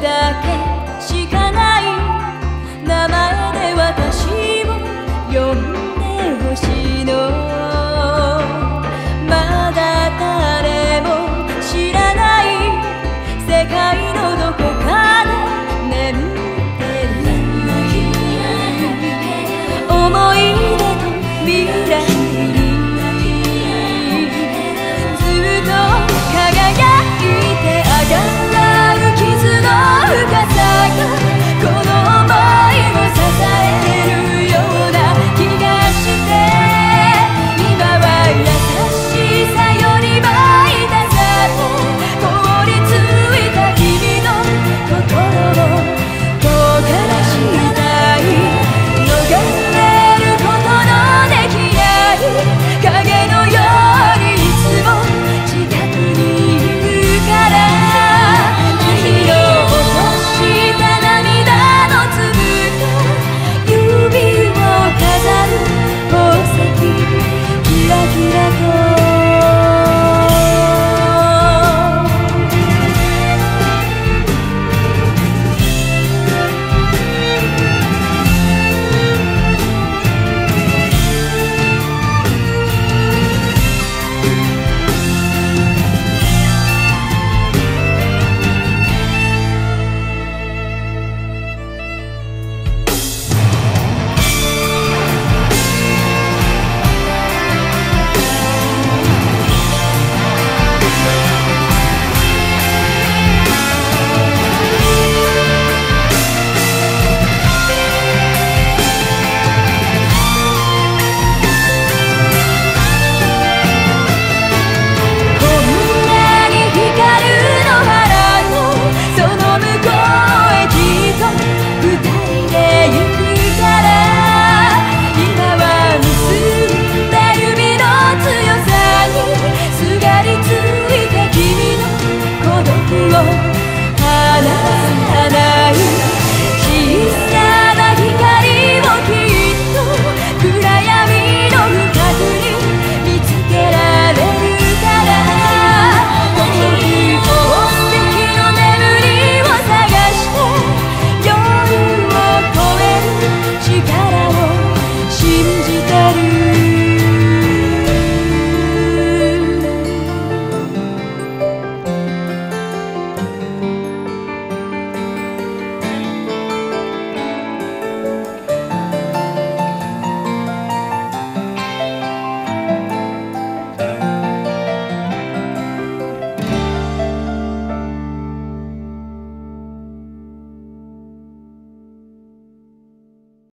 だけ